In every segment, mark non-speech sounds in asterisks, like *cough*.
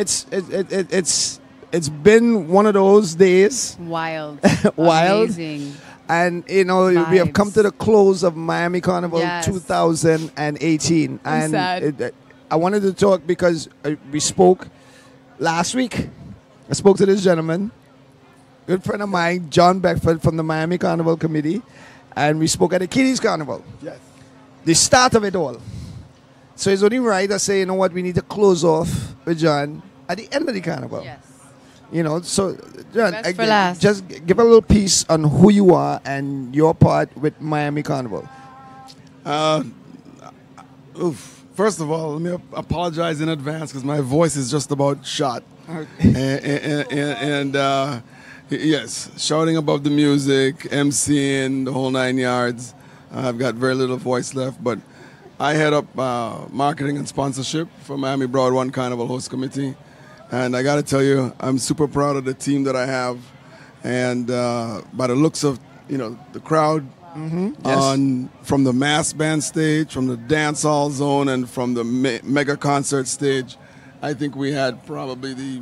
it's it, it, it, it's it's been one of those days, Wild. *laughs* Wild. Amazing. and you know we have come to the close of Miami Carnival Yes. 2018, I'm and sad. it- it- I wanted to talk because uh, we spoke last week. I spoke to this gentleman, good friend of mine, John Beckford from the Miami Carnival Committee, and we spoke at the Kiddies Carnival. Yes. the start of it all. So it's only right I say, you know what, we need to close off with John at the end of the carnival. Yes. You know, so John, Best for again, last. just give a little piece on who you are and your part with Miami Carnival. Uh, oof. First of all, let me apologize in advance because my voice is just about shot. and and, and, and uh, yes, shouting above the music, MCing, the whole nine yards. I've got very little voice left, but I head up uh, marketing and sponsorship for Miami Broward One Carnival Host Committee. And I got to tell you, I'm super proud of the team that I have. And uh, by the looks of, you know, the crowd, Yes. on from the mass band stage, from the dance hall zone, and from the me- mega concert stage. I think we had probably the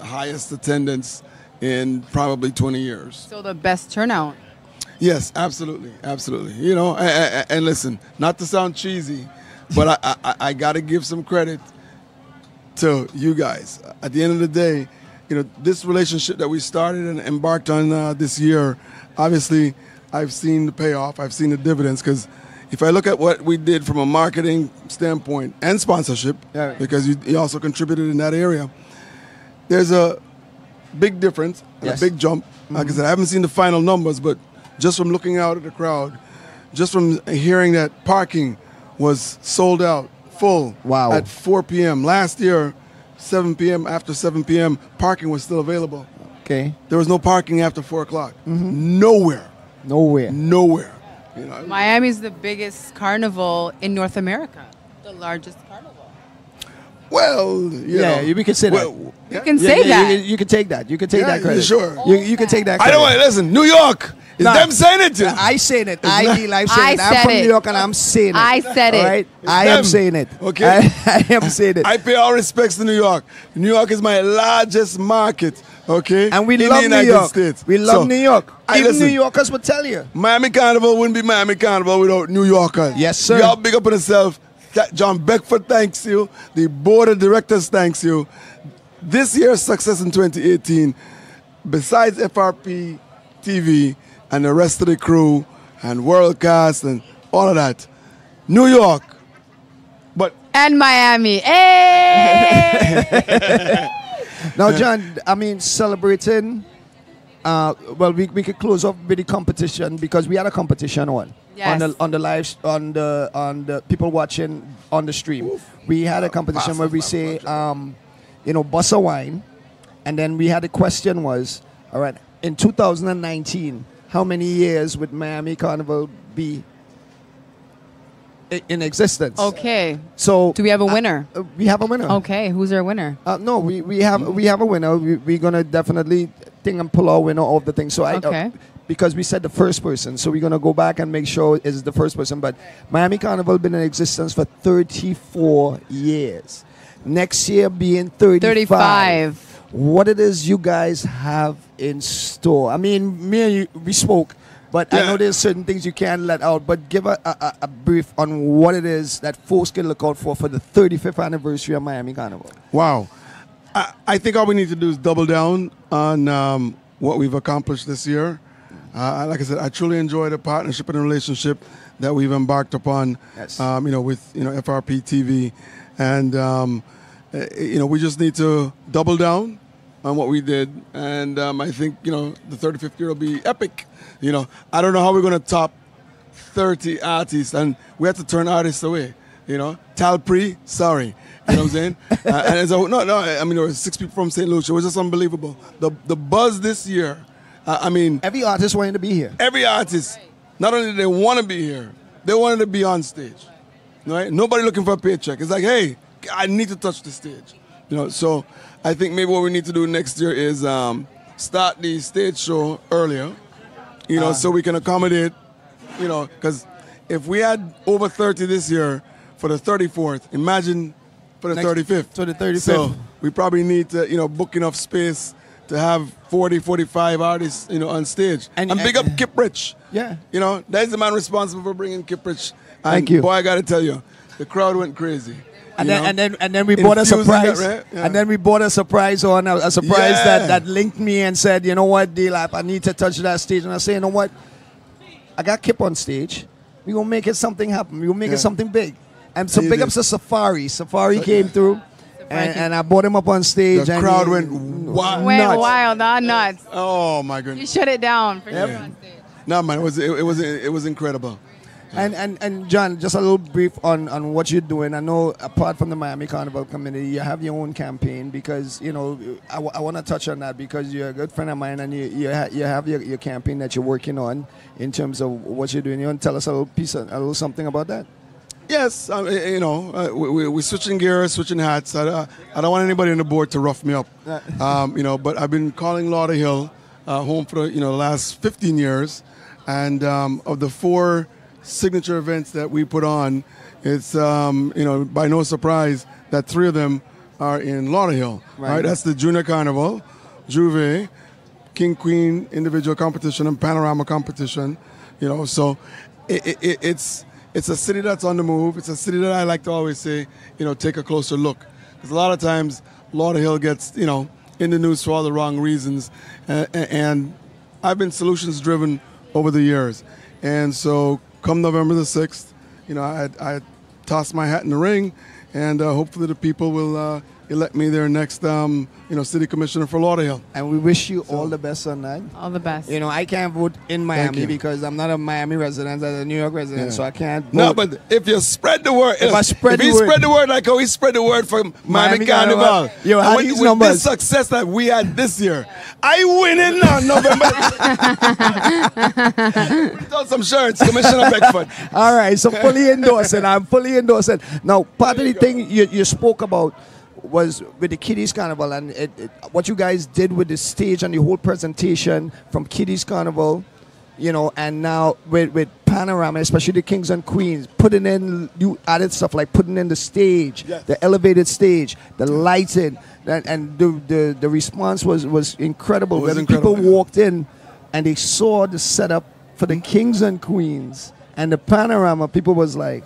highest attendance in probably 20 years. So the best turnout. Yes, absolutely, absolutely. You know, I, I, I- and listen, not to sound cheesy, but I, I, I got to give some credit to you guys. At the end of the day, you know, this relationship that we started and embarked on uh, this year, obviously, I've seen the payoff. I've seen the dividends because if I look at what we did from a marketing standpoint and sponsorship, Yeah. because you, you also contributed in that area, there's a big difference and Yes. a big jump. Like I said, I haven't seen the final numbers, but just from looking out at the crowd, just from hearing that parking was sold out, full, Wow. at 4 p.m. Last year, 7 p.m. after 7 p.m., parking was still available. Okay. There was no parking after 4 o'clock. Mm-hmm. Nowhere, Nowhere. nowhere. You know, Miami's the biggest carnival in North America. The largest carnival. well, you Yeah, know, you- we can say that. You can Yeah, say yeah, that. You, can- you can take that. You can take Yeah, that credit. sure. You, you can take that I don't want listen. New York is Nah. them saying it. To. I saying it. I not- be live I saying it. I'm from it. New York and I'm saying it. I said it. All right? It's I am saying it. Okay. I, *laughs* I am saying it. I pay all respects to New York. New York is my largest market. Okay, and we in love the New York. States. We love So, New York. I Even listen. New Yorkers will tell you. Miami Carnival wouldn't be Miami Carnival without New Yorkers. Yes, sir. Y'all big up on yourself. John Beckford thanks you. The board of directors thanks you. This year's success in 2018, besides FRP TV and the rest of the crew and Worldcast and all of that, New York. But And Miami. Hey! *laughs* Now, John, I mean, celebrating. Uh, well, we, we could close off with the competition because we had a competition on on the on the live on the on the people watching on the stream. We had a competition where we say, um, you know, bossa wine, and then we had a question was, all right, in 2019, how many years would Miami Carnival be in existence? okay. So Do we have a winner? uh, we have a winner. Okay. Who's our winner? Uh, no, we, we have we have a winner. We, we're gonna definitely think and pull our winner of the thing. So I uh, Okay. because we said the first person, so we're gonna go back and make sure it's the first person. But Miami Carnival been in existence for 34 years. Next year being 35. 35. What it is you guys have in store? I mean, me and you, we spoke, but I know there's certain things you can't let out. But give a, a, a- brief on what it is that folks can look out for for the 35th anniversary of Miami Carnival. Wow. I, I think all we need to do is double down on um, what we've accomplished this year. Uh, like I said, I truly enjoy the partnership and relationship that we've embarked upon. Yes. Um, you know, with you know FRP TV, and um, uh, you know we just need to double down on what we did, and um, I think you know the 35th year will be epic. You know, I don't know how we're going to top 30 artists, and we had to turn artists away. You know, Tallpree, sorry. You know what I'm saying? *laughs* uh, and so, no, no, I mean, there were six people from St. Lucia. It was just unbelievable. The, the buzz this year, uh, I mean, Every artist wanting to be here. every artist, not only did they want to be here, they wanted to be on stage. Right? Nobody looking for a paycheck. It's like, hey, I need to touch the stage. You know, so I think maybe what we need to do next year is um, start the stage show earlier. You know, so we can accommodate. You know, because if we had over 30 this year for the 34th, imagine for the 35th. so the 35th. So we probably need to, you know, book enough space to have 40, 45 artists, you know, on stage. And- And, big up and- Kip Rich. Yeah. You know, that's the man responsible for bringing Kip Rich. And Thank you. Boy, I got to tell you, the crowd went crazy. And then, and then and then we bought a surprise. that, right? Yeah. And then we bought a surprise on a, a surprise Yeah. that, that linked me and said, you know what, D Lap, I need to touch that stage. And I say, you know what? I got Kip on stage. We gonna make it something happen. We gonna make Yeah. it something big. And so You big did. ups to Safari. Safari So- came through. And, and I brought him up on stage. The and crowd he- went wild. Went Nuts. wild, not nuts. Oh my goodness! You shut it down for Yep. sure on stage. No man, it was it, it was it was incredible. And, and and John, just a little brief on, on what you're doing. I know apart from the Miami Carnival community, you have your own campaign because you know I, want to touch on that because you're a good friend of mine and you you, ha- you have your, your campaign that you're working on in terms of what you're doing. You want to tell us a little piece, of, a little something about that? Yes, I you know, uh, we, we, we're switching gears, switching hats. I, uh, I don't want anybody on the board to rough me up, *laughs* um, you know. But I've been calling Lauderhill uh, home for you know the last 15 years, and um, of the four signature events that we put on, it's um, you know by no surprise that three of them are in Lauderhill. Right. Right. That's the Junior Carnival, J'ouvert, King Queen individual competition and panorama competition. You know, so it, it, it, it's it's a city that's on the move. It's a city that I like to always say, you know, take a closer look because a lot of times Lauderhill gets you know in the news for all the wrong reasons, uh, and I've been solutions driven over the years, and so come November the sixth, you know, I I toss my hat in the ring, and uh, hopefully the people will. Elect me their next, um, you know, city commissioner for Lauderdale. And we wish you all the best on that. All the best. You know, I can't vote in Miami because I'm not a Miami resident, I'm a New York resident, Yeah. so I can't vote. No, but if you spread the word, If I spread if the he word- spread the word like how he spread the word for Miami, Miami Carnival, Carnival. Yo, how with, these with numbers? this success that we had this year, I win it now, November. *laughs* Print out some shirts, Commissioner Beckford. *laughs* All right, so fully endorsing. I'm fully endorsing. Now, part of the thing you, you spoke about was with the Kiddies Carnival and it, it, what you guys did with the stage and the whole presentation from Kiddies Carnival, you know, and now with, with Panorama, especially the Kings and Queens, putting in, you added stuff like putting in the stage, Yes. the elevated stage, the lighting, and, and the, the, the response was, was incredible. It was when incredible, people yeah. walked in and they saw the setup for the Kings and Queens and the panorama, people was like,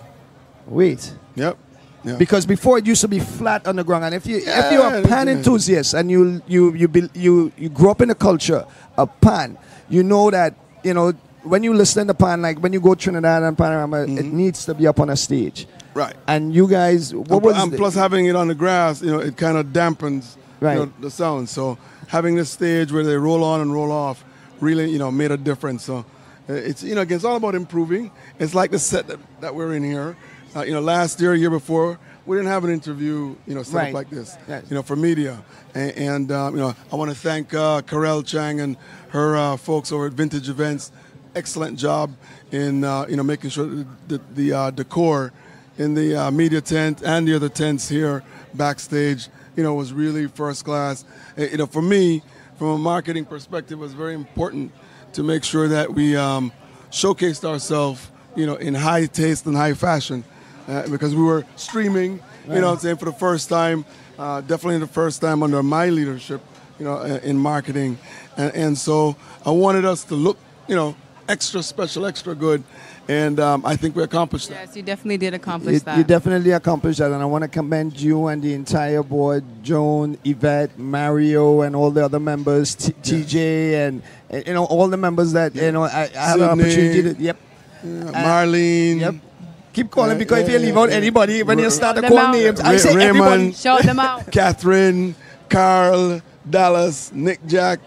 wait. Yep. Yeah. Because before it used to be flat on the ground, and if you if you're a pan enthusiast and you you you be, you you grew up in the culture of pan, you know that you know when you listen to pan, like when you go Trinidad and Panorama, it Mm-hmm. needs to be up on a stage. Right. And you guys, what and, was and plus having it on the grass, you know, it kind of dampens Right. you know, the sound. So having this stage where they roll on and roll off really, you know, made a difference. So uh, it's you know, it's all about improving. It's like the set that, that we're in here. Uh, you know, last year, year before, we didn't have an interview, you know, set Right. up like this. Yes. You know, for media. And, and um, you know, I want to thank uh, Karel Chang and her uh, folks over at Vintage Events. Excellent job in uh, you know making sure that the, the uh, decor in the uh, media tent and the other tents here backstage, you know, was really first class. Uh, You know, for me, from a marketing perspective, it was very important to make sure that we um, showcased ourselves, you know, in high taste and high fashion, uh, because we were streaming, you know, what I'm saying for the first time, uh, definitely the first time under my leadership, you know, uh, in marketing, and, and so I wanted us to look, you know, extra special, extra good, and um, I think we accomplished that. yes, you definitely did accomplish You, that. you definitely accomplished that, and I want to commend you and the entire board, Joan, Yvette, Mario, and all the other members, T- TJ, and, and, you know all the members that you know I, I had an opportunity to. Yep. Yeah, Marlene. Yep. Keep calling Yeah, because if yeah, you leave yeah, out yeah. anybody, when you start to call out. names, I say Raymond. everybody. Shout them out. *laughs* Catherine, Carl, Dallas, Nick Jack,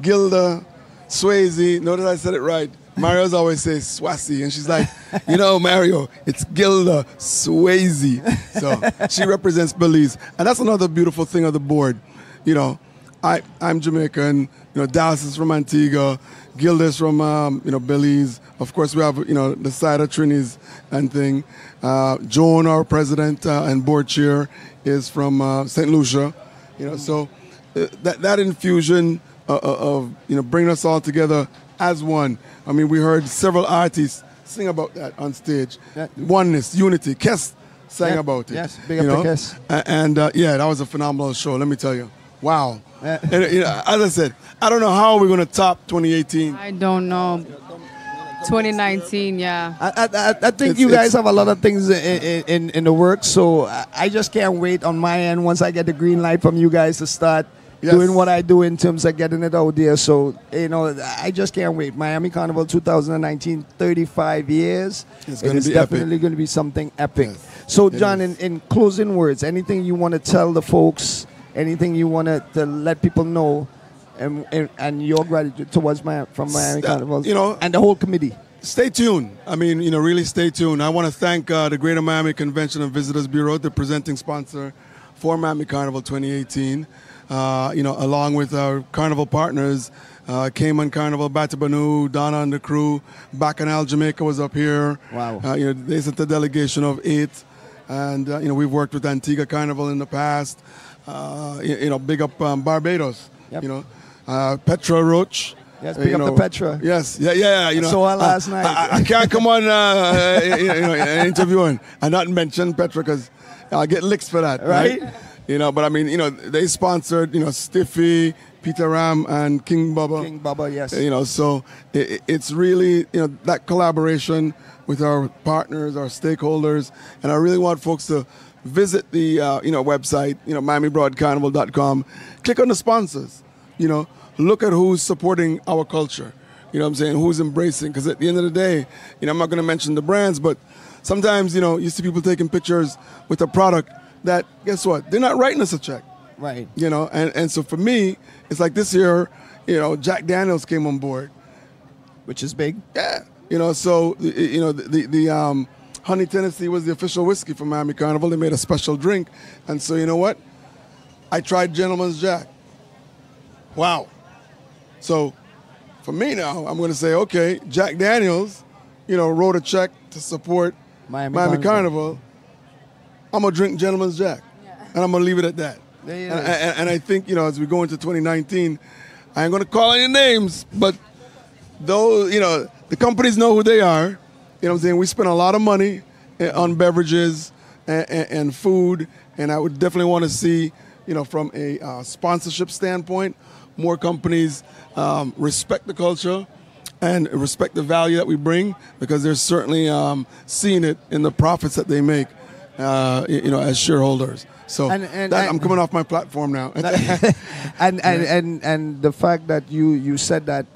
Gilda, Swayze. Notice I said it right. Mario's always says Swasey, and she's like, you know, Mario, it's Gilda Swayze. So she represents Belize, and that's another beautiful thing of the board. You know, I I'm Jamaican. You know, Dallas is from Antigua. Gilda's from um, you know Belize. Of course, we have you know the side of Trinis and thing. Uh, Joan, our president uh, and board chair, is from uh, St. Lucia. You know, so uh, that that infusion uh, uh, of you know bringing us all together as one. I mean, we heard several artists sing about that on stage. Yeah. Oneness, unity. Kes sang Yeah. about it. Yes, big up to know? Kes. And uh, yeah, that was a phenomenal show. Let me tell you. Wow. Yeah. And, you know, as I said, I don't know how we're going to top 2018. I don't know. 2019, yeah. I, I, I- I think It's- you guys have a lot of things in, in, in the works, so I- I just can't wait on my end once I get the green light from you guys to start Yes. doing what I do in terms of getting it out there. So, you know, I just can't wait. Miami Carnival 2019, 35 years. It's It gonna be definitely going to be something epic. Yes, So, it John, in, in closing words, anything you want to tell the folks, anything you want to, to let people know, and, and, and your gratitude towards my, from Miami Uh, Carnival, you know- and the whole committee. Stay tuned. I mean, you know, really stay tuned. I want to thank uh, the Greater Miami Convention and Visitors Bureau, the presenting sponsor for Miami Carnival 2018. Uh, you know, along with our carnival partners, uh, Cayman Carnival, Batabano, Donna and the crew, Bacchanal Jamaica was up here. Wow. Uh, you know, they sent a delegation of eight, and uh, you know, we've worked with Antigua Carnival in the past. Uh, you, you know, big up um, Barbados. Yep. You know, uh, Petra Roach. Yes, uh, big up know, Petra. Yes, yeah, yeah. You know, saw her last I- night. I, I can't come on, uh, *laughs* you know, interviewing and not mention Petra because I'll get licks for that, right? Right. You know, but I mean, you know, they sponsored, you know, Stiffy, Peter Ram, and King Bubba. King Bubba, yes. You know, so it, it's really, you know, that collaboration with our partners, our stakeholders, and I really want folks to visit the, uh, you know, website, you know, MiamiBrowardCarnival.com. Click on the sponsors. You know, look at who's supporting our culture. You know what I'm saying? Who's embracing? Because at the end of the day, you know, I'm not going to mention the brands, but sometimes, you know, you see people taking pictures with a product that, guess what? They're not writing us a check Right. you know and, and so for me it's like this year you know jack daniels came on board Which is big. yeah you know so you know the, the, the um, honey tennessee was the official whiskey for miami carnival. They made a special drink. And so you know what? I tried gentleman's jack. Wow. So for me now i'm going to say okay jack daniels you know wrote a check to support Miami miami, Carnival. carnival. i'm going to drink gentleman's jack. And i'm going to leave it at that. And, and, and I think, you know, as we go into 2019, I ain't going to call any names, but those, you know, the companies know who they are. You know what I'm saying? We spend a lot of money on beverages and, and, and food, and I would definitely want to see, you know, from a uh, sponsorship standpoint, more companies um, respect the culture and respect the value that we bring because they're certainly um, seeing it in the profits that they make, uh, you know, as shareholders. So And- and- that, and- I'm coming off my platform now. *laughs* *laughs* and, and, and, and the fact that you, you said that,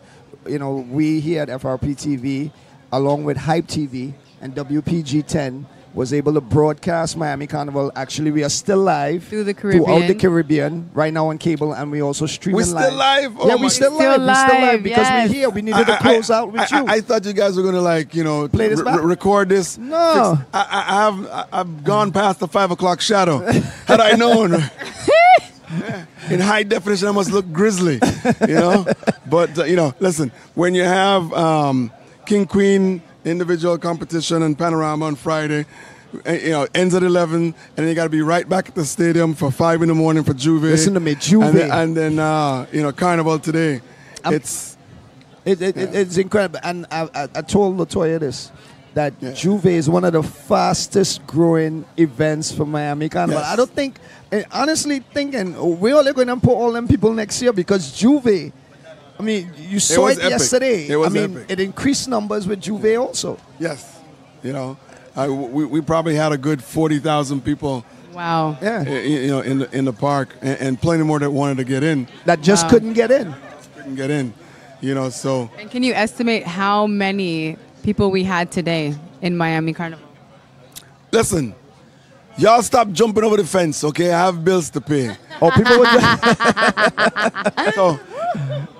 you know, we here at FRP TV, along with Hype TV and WPG 10, was able to broadcast Miami Carnival. Actually, we are still live Through the throughout the Caribbean. Caribbean right now on cable, and we also streaming We're still live? Oh yeah, my- we still Still live. We're still live live, because yes. we're here. We needed to close out with I, you. I, I thought you guys were gonna like, you know, Play this re- record this. No. Fix- I, I, I have I- I've gone past the five o'clock shadow. *laughs* Had I known, *laughs* in high definition, I must look grizzly, you know. *laughs* But uh, you know, listen, when you have um, King Queen individual competition and panorama on Friday. uh, You know, ends at eleven, and then you got to be right back at the stadium for five in the morning for J'ouvert. Listen to me, J'ouvert. and then, and then uh, you know Carnival today. I'm- it's It, it, it- it's incredible. And I, I, I told Latoya this that Yeah. J'ouvert is one of the fastest growing events for Miami Carnival. Yes. I don't think, eh, honestly, thinking we're only going to put all them people next year because J'ouvert. I mean, you saw was it, yesterday. It was I mean, epic. it increased numbers with J'ouvert also. Yes, you know, I, we, we probably had a good forty thousand people, Wow. Yeah, you know, in the in the park, and, and plenty more that wanted to get in, that just Wow. couldn't get in. couldn't get in, you know. So And can you estimate how many people we had today in Miami Carnival? listen, y'all stop jumping over the fence, okay? I have bills to pay. oh, people would just, *laughs* So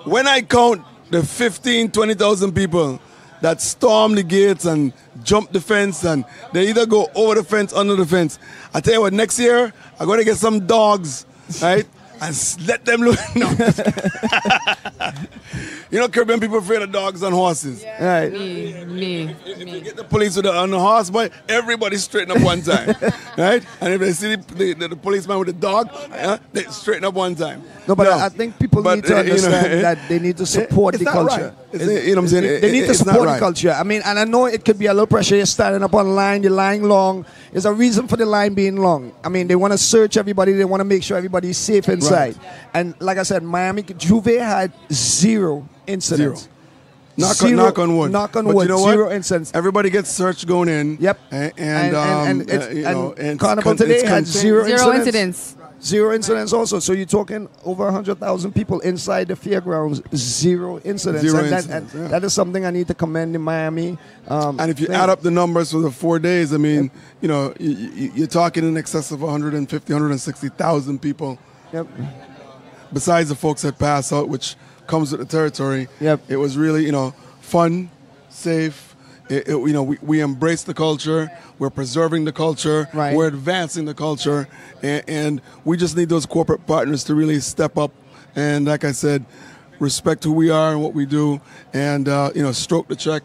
when I count the 15, 20,000 people that storm the gates and jump the fence and they either go over the fence, under the fence. I tell you what, next year I'm going to get some dogs, right? And let them look. *laughs* No. *laughs* you know, Caribbean people afraid of dogs and horses. right. Me, me, If you me. get the police with the, on the horse, boy, everybody straighten up one time, *laughs* right? And if they see the, the, the policeman with the dog, uh, they straighten up one time. No, but I, I think people But, need to uh, you know, understand that they need to support the culture. right. It's- you know what I'm saying? They, It- they need to it's not support the right. culture. I mean, and I know it could be a little pressure. You're standing up on line, you're lying long. There's a reason for the line being long. I mean, they want to search everybody. They want to make sure everybody's safe inside. Right. And like I said, Miami J'ouvert had zero incidents. Zero. Knock, Zero- on, knock on wood. Knock on But wood. You know what? Zero incidents. Everybody gets searched going in. Yep. And, and, And- and- um, and it's- uh, you know, and Carnival con- today it's had zero Zero incidents. incidents. Zero incidents also. So you're talking over 100,000 people inside the fairgrounds, zero incidents. Zero and that, incidents, and yeah. that is something I need to commend in Miami. Um, And if you thing. add up the numbers for the four days, I mean, you know, you, you're talking in excess of 150, 160,000 people, Yep. besides the folks that pass out, which comes with the territory. Yep. It was really, you know, fun, safe. It, it- you know, we, we embrace the culture. We're preserving the culture. Right. We're advancing the culture. And, and we just need those corporate partners to really step up. And like I said, respect who we are and what we do. And, uh, you know, stroke the check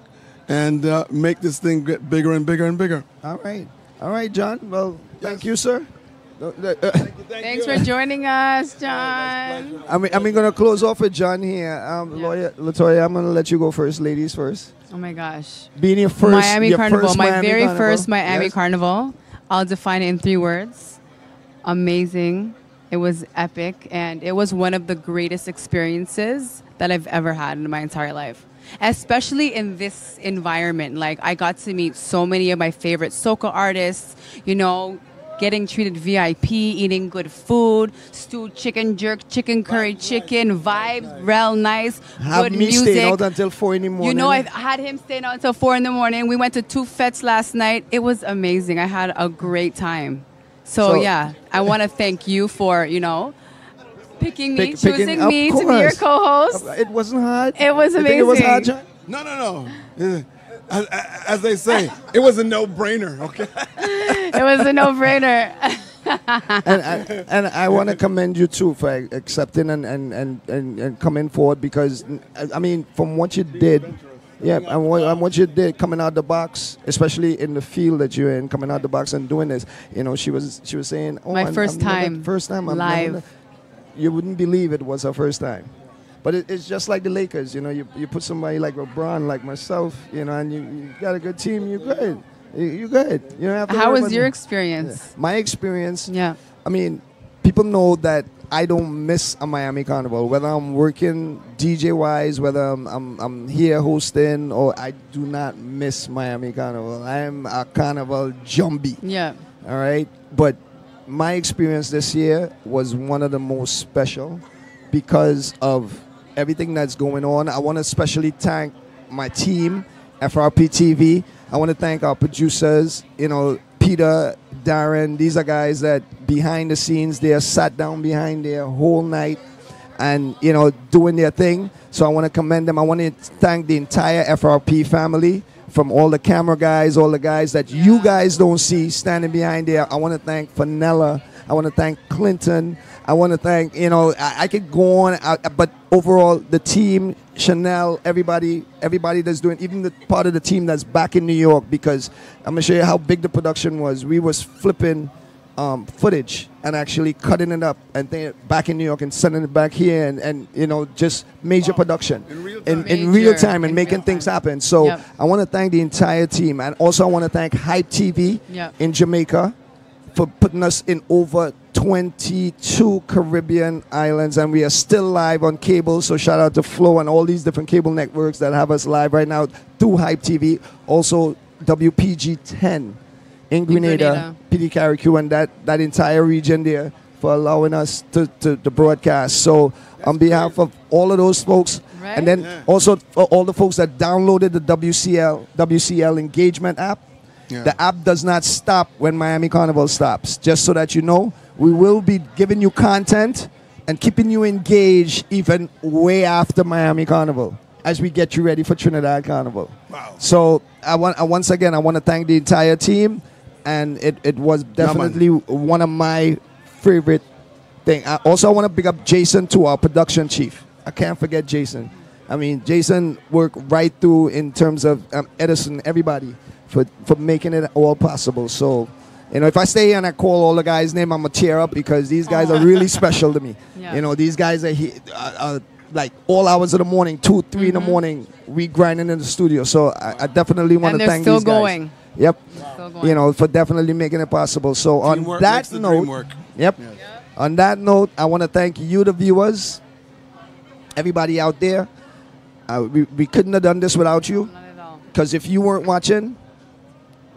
and uh, make this thing get bigger and bigger and bigger. All right. All right, John. Well, thank you, sir. Uh, Thanks for joining us, *laughs* John. I mean, I'm going to close off with John here. Um, Lawyer Latoya, I'm going to let you go first, ladies first. Oh my gosh. Being your first Miami your Carnival, first my Miami very Carnival. first Miami Yes. Carnival. I'll define it in three words amazing. It was epic, and it was one of the greatest experiences that I've ever had in my entire life. Especially in this environment. Like, I got to meet so many of my favorite soca artists, you know, getting treated VIP, eating good food, stewed chicken jerk, chicken curry chicken, vibe, real nice, Have good me music. staying out until 4 in the morning. You know, I had him staying out until four in the morning. We went to two fetes last night. It was amazing. I had a great time. So, So- yeah, I want to thank you for you know picking me, Pick- choosing of me to be your co-host. It wasn't hard. It was You think it was amazing. hard, John? No, no, no. As, as they say, it was a no-brainer. Okay. *laughs* it was a no-brainer. *laughs* and I, and I want to commend you too for accepting and, and, and, and, and coming forward because I mean from what you did, yeah, and what, and what you did coming out the box, especially in the field that you're in, coming out the box and doing this. You know, she was she was saying, oh, My I'm- 1st I'm never- time first time I'm live. Never, you wouldn't believe it was her first time. But it, it's just like the Lakers, you know. You, you put somebody like LeBron, like myself, you know, and you, you got a good team. You're good. You, you're good. You don't have to How was your it. experience? My experience, Yeah. I mean, people know that I don't miss a Miami Carnival, whether I'm working DJ wise, whether I'm, I'm, I'm here hosting, or I do not miss Miami Carnival. I am a Carnival jumbie, Yeah. all right? But my experience this year was one of the most special because of everything that's going on. I want to especially thank my team, FRP TV. I want to thank our producers, you know, Peter, Darren. These are guys that behind the scenes, they are sat down behind there whole night and, you know, doing their thing. So I want to commend them. I want to thank the entire FRP family from all the camera guys, all the guys that you guys don't see standing behind there. I want to thank Fanella. I want to thank Clinton. I want to thank, you know, I, I could go on, uh, but overall, the team, Chanel, everybody, everybody that's doing, even the part of the team that's back in New York, because I'm gonna show you how big the production was. We was flipping um, footage and actually cutting it up and then back in New York and sending it back here, and, and you know, just major production In real in, time. in real time and in making real things time. happen. So Yep. I want to thank the entire team, and also I want to thank Hype TV Yep. in Jamaica for putting us in over 22 Caribbean islands, and we are still live on cable. So shout out to Flow and all these different cable networks that have us live right now through Hype TV. Also WPG 10 in Grenada, PD Carriacou, and that that entire region there for allowing us to, to, to broadcast. So on behalf of all of those folks, Right. and then Yeah. also for all the folks that downloaded the WCL WCL engagement app. Yeah. The app does not stop when Miami Carnival stops. Just so that you know, we will be giving you content and keeping you engaged even way after Miami Carnival as we get you ready for Trinidad Carnival. Wow. So I want I, once again I want to thank the entire team, and it, it was definitely one of my favorite thing. I also I want to big up Jason to our production chief. I can't forget Jason. I mean Jason worked right through in terms of um, Edison, everybody for for making it all possible. So. You know, if I stay here and I call all the guys' name, I'm gonna tear up because these guys are really *laughs* special to me. Yeah. You know, these guys are, he, are, are like all hours of the morning, two, 3 in the morning, we grinding in the studio. So I, I definitely want And to they're thank still these guys. going. Yep. Still going. You know, for definitely making it possible. So on Teamwork that makes the note, dream work. Yep. On that note, I want to thank you, the viewers, everybody out there. Uh, we, we couldn't have done this without you. Not at all. Because if you weren't watching,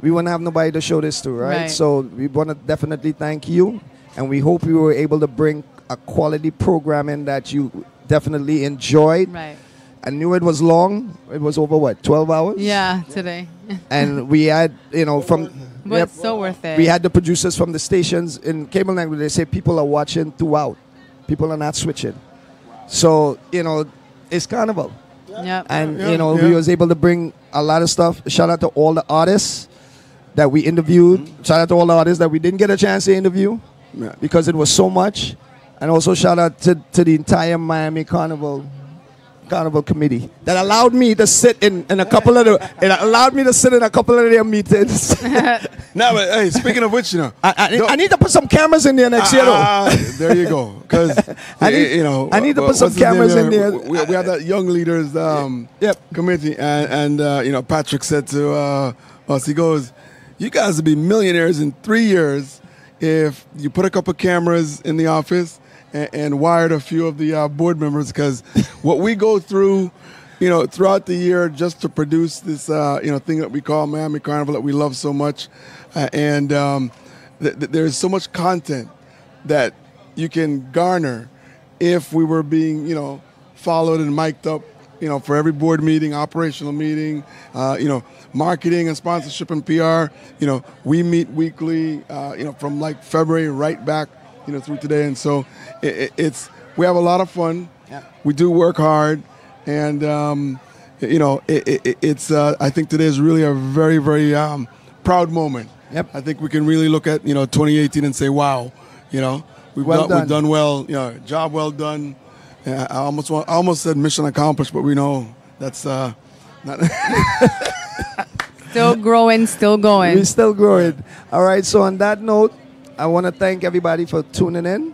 we wouldn't have nobody to show this to, right? Right. So we want to definitely thank you, and we hope we were able to bring a quality programming that you definitely enjoyed. Right. I knew it was long. It was over what, 12 hours? Yeah, today. *laughs* And we had, you know, from But yep, it's so worth it. we had the producers from the stations in cable language. They say people are watching throughout. People are not switching. So you know, it's carnival Yep. and Yeah, you know yeah. we was able to bring a lot of stuff shout out to all the artists that we interviewed Mm-hmm. shout out to all the artists that we didn't get a chance to interview Yeah. because it was so much and also shout out to, to the entire miami carnival carnival committee that allowed me to sit in, in a couple of the it allowed me to sit in a couple of their meetings *laughs* Now, but hey, speaking of which, you know, I, I, I need to put some cameras in there next year though Ah, there you go. Because *laughs* I need- you know, I need to put some cameras in there. We, we have that young leaders um, Yep. committee, and, and uh, you know, Patrick said to uh, us, he goes, "You guys will be millionaires in three years if you put a couple cameras in the office and, and wired a few of the uh, board members, because *laughs* what we go through." You know, throughout the year, just to produce this, uh, you know, thing that we call Miami Carnival that we love so much, uh, and um, th- th- there's so much content that you can garner if we were being, you know, followed and mic'd up, you know, for every board meeting, operational meeting, uh, you know, marketing and sponsorship and PR. You know, we meet weekly, uh, you know, from like February right back, you know, through today. And so it, it, it's, we have a lot of fun. Yeah. We do work hard. And, um, you know, it, it, it's, uh, I think today is really a very, very um, proud moment. Yep. I think we can really look at, you know, 2018 and say, wow, you know, we've, Well done, we've done. done well, you know, job well done. Yeah, I almost want, I almost said mission accomplished, but we know that's uh, not. *laughs* Still growing, still going. We're still growing. All right. So on that note, I want to thank everybody for tuning in.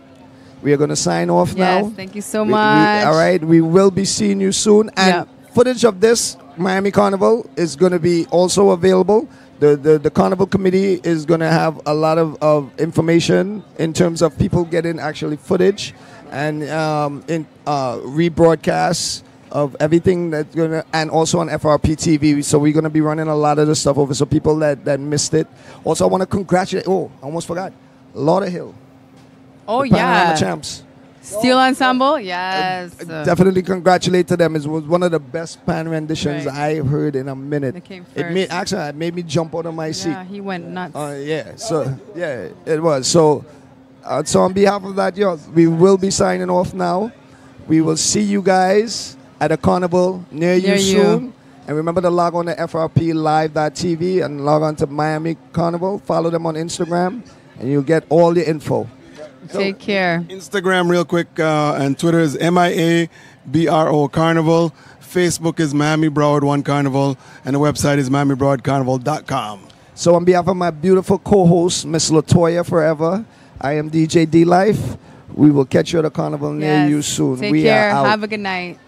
We are going to sign off Yes, now. thank you so We- we- much. all right. We will be seeing you soon. And Yep. footage of this Miami Carnival is going to be also available. The, the, the Carnival Committee is going to have a lot of, of information in terms of people getting actually footage and um, in uh, rebroadcasts of everything that's going to, and also on FRP TV. So we're going to be running a lot of the stuff over. So people that, that missed it. Also, I want to congratulate, oh, I almost forgot, Lauderhill. oh the Panorama yeah. Champs. Steel ensemble. Yes. Definitely congratulate to them. It was one of the best pan renditions Right. I've heard in a minute. They came It made first. actually it made me jump out of my seat. yeah, he went nuts. Uh, yeah. So yeah, it was. So uh, so on behalf of that, yo, we will be signing off now. We will see you guys at a carnival near you Near you. soon. And remember to log on to FRPLive.tv and log on to Miami Carnival. Follow them on Instagram, and you'll get all the info. Take care. Instagram, real quick, uh, and Twitter is M I A B R O Carnival. Facebook is Miami Broward One Carnival, and the website is MiamiBrowardCarnival.com. So on behalf of my beautiful co-host, Miss Latoya Forever, I am DJ D Life. We will catch you at a carnival near Yes. you soon. Take we care. are out. Have a good night.